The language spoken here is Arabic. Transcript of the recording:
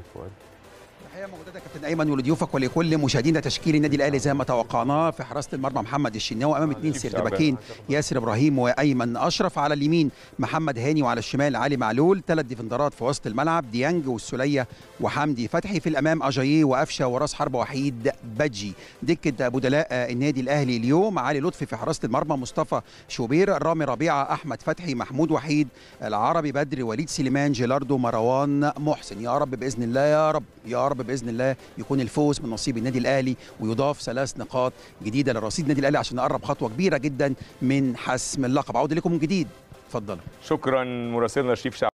Forward. الحقيقة موجودة كابتن أيمن ولضيوفك ولكل مشاهدينا تشكيل النادي الأهلي زي ما توقعناه في حراسة المرمى محمد الشناوي أمام اثنين سردباكين ياسر إبراهيم وأيمن أشرف على اليمين محمد هاني وعلى الشمال علي معلول ثلاث ديفندرات في وسط الملعب ديانج والسولية وحمدي فتحي في الأمام أجاييه وقفشة وراس حربة وحيد بجي. دكة بدلاء النادي الأهلي اليوم علي لطفي في حراسة المرمى مصطفى شوبير رامي ربيعة أحمد فتحي محمود وحيد العربي بدري وليد سليمان جيلاردو مروان محسن. يا رب بإذن الله يا رب يا رب. بإذن الله يكون الفوز من نصيب النادي الأهلي ويضاف ثلاث نقاط جديدة لرصيد النادي الأهلي عشان نقرب خطوة كبيرة جدا من حسم اللقب. عودة لكم من جديد. اتفضلوا. شكرا مراسلنا شريف شعبان.